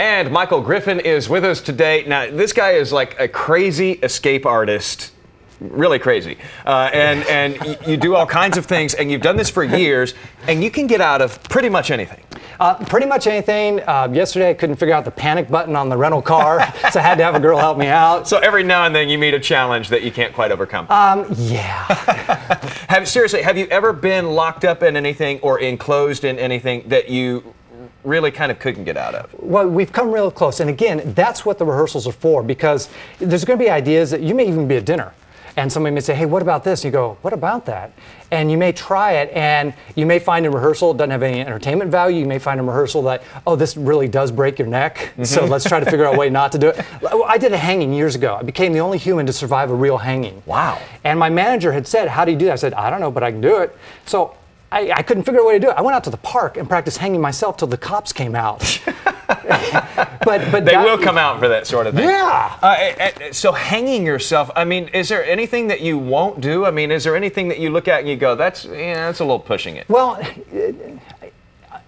And Michael Griffin is with us today. Now, this guy is like a crazy escape artist. Really crazy, uh, and and you do all kinds of things, and you've done this for years, and you can get out of pretty much anything. Uh, pretty much anything. Uh, yesterday, I couldn't figure out the panic button on the rental car, so I had to have a girl help me out. So every now and then you meet a challenge that you can't quite overcome. Um, yeah. have seriously, have you ever been locked up in anything or enclosed in anything that you really kind of couldn't get out of? Well, we've come real close. And again, that's what the rehearsals are for because there's going to be ideas that you may even be at dinner. And somebody may say, hey, what about this? And you go, what about that? And you may try it, and you may find in rehearsal it doesn't have any entertainment value. You may find in rehearsal that, oh, this really does break your neck. Mm-hmm. So let's try to figure out a way not to do it. I did a hanging years ago. I became the only human to survive a real hanging. Wow. And my manager had said, how do you do that? I said, I don't know, but I can do it. So I, I couldn't figure out a way to do it. I went out to the park and practiced hanging myself till the cops came out. but but They that- will come out for that sort of thing. Yeah. Uh, eh, eh, so hanging yourself, I mean, is there anything that you won't do? I mean, is there anything that you look at and you go, that's yeah, that's a little pushing it. Well,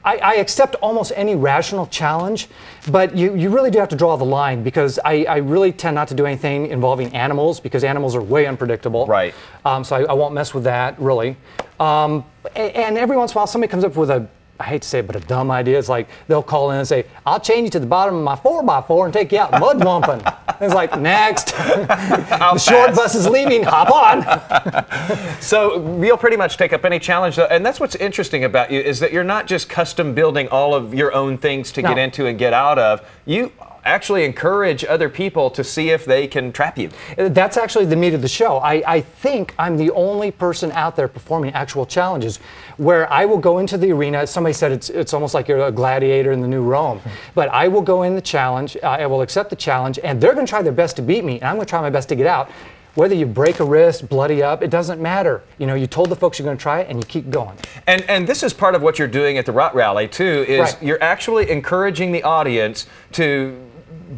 I, I accept almost any rational challenge, but you, you really do have to draw the line because I, I really tend not to do anything involving animals because animals are way unpredictable. Right. Um, so I, I won't mess with that really. Um, and, every once in a while, somebody comes up with a I hate to say it, but a dumb idea. It's like they'll call in and say, "I'll change you to the bottom of my four x four and take you out mud wumping." it's like next, the short bus is leaving. Hop on. So you'll pretty much take up any challenge, though, and that's what's interesting about you is that you're not just custom building all of your own things to No. get into and get out of. You actually encourage other people to see if they can trap you. That's actually the meat of the show. I, I think I'm the only person out there performing actual challenges where I will go into the arena. Somebody said it's, it's almost like you're a gladiator in the new Rome. But I will go in the challenge, uh, I will accept the challenge, and they're going to try their best to beat me, and I'm going to try my best to get out. Whether you break a wrist, bloody up, it doesn't matter. You know, you told the folks you're going to try it, and you keep going. And and this is part of what you're doing at the Rot Rally too. Is Right. you're actually encouraging the audience to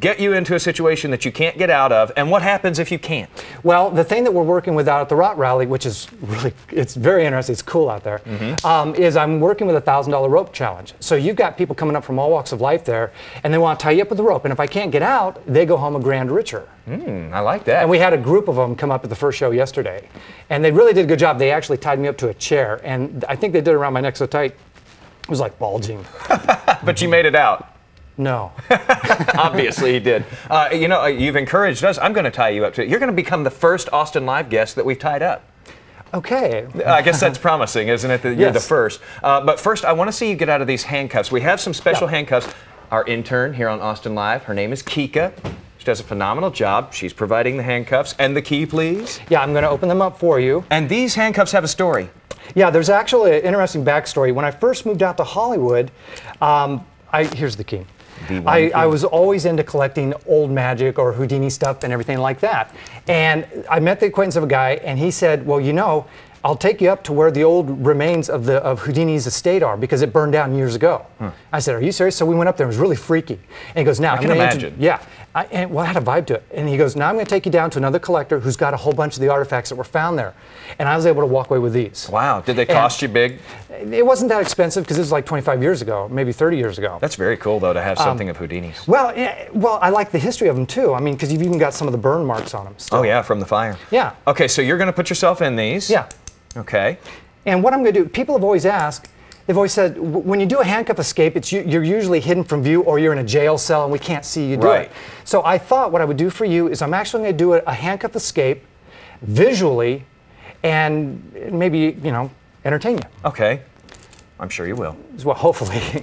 get you into a situation that you can't get out of. And what happens if you can't? Well, the thing that we're working with out at the Rot Rally, which is really, it's very interesting, it's cool out there, um, is I'm working with a $1,000 rope challenge. So you've got people coming up from all walks of life there, and they want to tie you up with a rope. And if I can't get out, they go home a grand richer. I like that. And we had a group of them come up at the first show yesterday. And they really did a good job. They actually tied me up to a chair. And I think they did it around my neck so tight, it was like bulging. but you made it out. No. Obviously, he did. Uh, you know, uh, you've encouraged us. I'm going to tie you up to it. You're going to become the first Austin Live guest that we've tied up. Okay. I guess that's promising, isn't it? That you're the first. Uh, but first, I want to see you get out of these handcuffs. We have some special Yeah. handcuffs. Our intern here on Austin Live, her name is Kika. She does a phenomenal job. She's providing the handcuffs and the key, please. Yeah, I'm going to open them up for you. And these handcuffs have a story. Yeah, there's actually an interesting backstory. When I first moved out to Hollywood, um, I, here's the key. D1 I. I was always into collecting old magic or Houdini stuff and everything like that. And I met the acquaintance of a guy, and he said, Well, you know, I'll take you up to where the old remains of the of Houdini's estate are because it burned down years ago. Hmm. I said, Are you serious? So we went up there. It was really freaky. And he goes, Now, I can imagine. yeah. I, and well, I had a vibe to it. And he goes, Now I'm going to take you down to another collector who's got a whole bunch of the artifacts that were found there. And I was able to walk away with these. Wow. Did they cost you big? It wasn't that expensive because it was like 25 years ago, maybe 30 years ago. That's very cool, though, to have um, something of Houdini's. well, yeah, well, I like the history of them too. I mean, because you've even got some of the burn marks on them. Still. Oh, yeah, from the fire. Yeah. Okay, so you're going to put yourself in these. Yeah. Okay. And what I'm going to do, people have always asked, they've always said, when you do a handcuff escape, it's you're usually hidden from view or you're in a jail cell and we can't see you do Right. it. So I thought what I would do for you is I'm actually going to do a, a handcuff escape visually and maybe, you know, entertain you. Okay. I'm sure you will. Well, hopefully.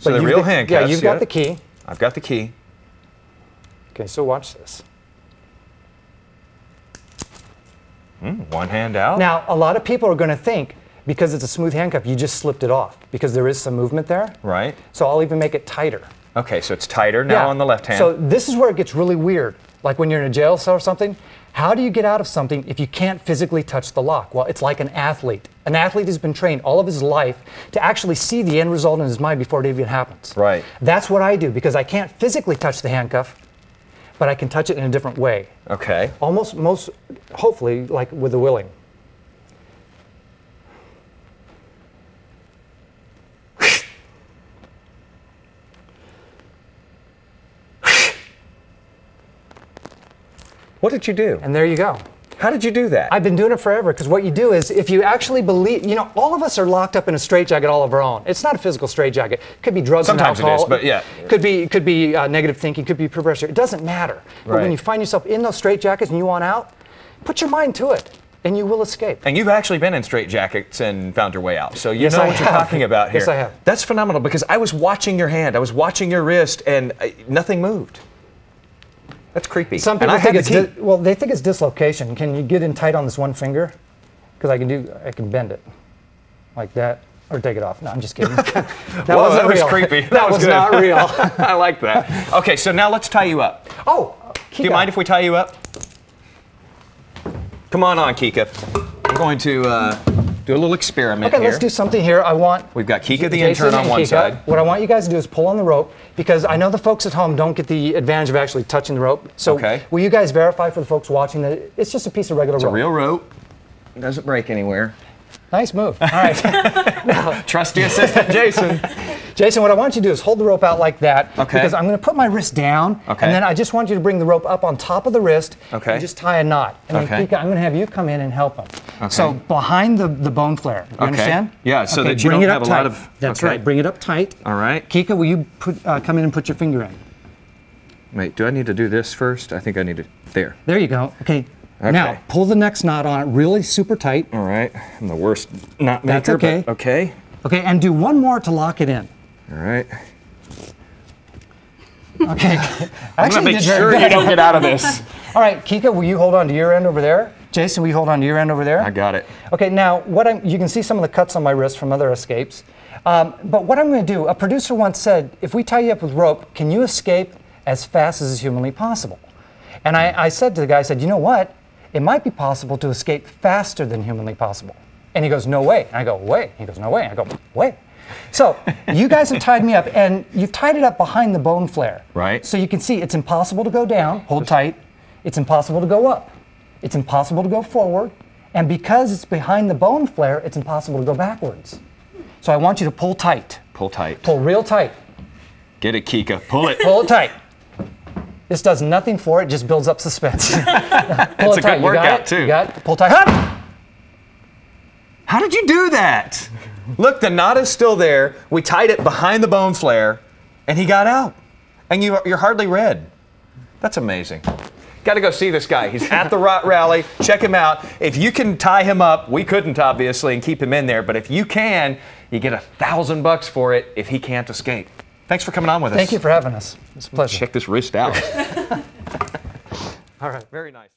So the real handcuffs. Yeah, you've got the key. I've got the key. Okay, so watch this. Hmm, one hand out. Now, a lot of people are going to think because it's a smooth handcuff, you just slipped it off because there is some movement there. Right. So I'll even make it tighter. Okay, so it's tighter now on the left hand. So this is where it gets really weird. Like when you're in a jail cell or something, how do you get out of something if you can't physically touch the lock? Well, it's like an athlete. An athlete has been trained all of his life to actually see the end result in his mind before it even happens. Right. That's what I do because I can't physically touch the handcuff, but I can touch it in a different way. okay. Almost, most, hopefully, like with the willing. What did you do? and there you go. How did you do that? I've been doing it forever because what you do is if you actually believe, you know, all of us are locked up in a straitjacket all of our own. It's not a physical straitjacket. It could be drugs Sometimes it and is, alcohol. but yeah. Could be could be uh, negative thinking. Could be peer pressure. It doesn't matter. But Right. when you find yourself in those straitjackets and you want out, put your mind to it, and you will escape. and you've actually been in straitjackets and found your way out. So you Yes, know I what you're have. talking about here. Yes, I have. That's phenomenal because I was watching your hand, I was watching your wrist, and uh, nothing moved. That's creepy. Some people I think it's di- well, they think it's dislocation. Can you get in tight on this one finger? Because I can do, I can bend it like that, or take it off. No, I'm just kidding. that Whoa, wasn't that was real. creepy. That, That was was, not real. I like that. Okay, so now let's tie you up. oh, Do you mind if we tie you up? Come on on, Kika. We're going to uh, do a little experiment Okay, here. let's do something here. I want We've got Kika the Jason intern on one Kika. side. What I want you guys to do is pull on the rope because I know the folks at home don't get the advantage of actually touching the rope. So Okay. will you guys verify for the folks watching that it's just a piece of regular rope? It's a real rope. It doesn't break anywhere. nice move. All right. Trusty assistant Jason. Jason, what I want you to do is hold the rope out like that. Okay. Because I'm going to put my wrist down. Okay. And then I just want you to bring the rope up on top of the wrist. Okay. And just tie a knot. And then Okay. Kika, I'm going to have you come in and help him. Okay. So behind the, the bone flare. You Okay. understand? Yeah, so Okay, that you don't have up a lot of- That's okay. right. Bring it up tight. All right. Kika, will you put, uh, come in and put your finger in? Wait, do I need to do this first? I think I need to. There. There you go. Okay. Okay. Now pull the next knot on it really super tight. All right. I'm the worst knot maker. That's okay. But okay. Okay, and do one more to lock it in. All right. Okay. I'm gonna make sure you don't get out of this. All right, Kika, will you hold on to your end over there? Jason, will you hold on to your end over there? I got it. Okay, now what I'm, you can see some of the cuts on my wrist from other escapes. Um, but what I'm going to do, a producer once said, if we tie you up with rope, can you escape as fast as is humanly possible? And I, I said to the guy, I said, you know what? It might be possible to escape faster than humanly possible. And he goes, no way. And I go, way. He goes, no way. I go, way. So you guys have tied me up, and you've tied it up behind the bone flare. Right. So you can see it's impossible to go down. Hold tight. It's impossible to go up. It's impossible to go forward. And because it's behind the bone flare, it's impossible to go backwards. So I want you to pull tight. Pull tight. Pull real tight. Get it, Kika. Pull it. Pull it tight. This does nothing for it, just builds up suspense. pull It's it a tight. good You got workout, it? too. You got it? Pull tight. How did you do that? Look, the knot is still there. We tied it behind the bone flare, and he got out. And you, you're hardly red. That's amazing. Got to go see this guy. He's at the Rot Rally. Check him out. If you can tie him up, we couldn't obviously and keep him in there, but if you can, you get a thousand bucks for it if he can't escape. Thanks for coming on with us. Thank you for having us. It's a pleasure. Check this wrist out. All right. Very nice.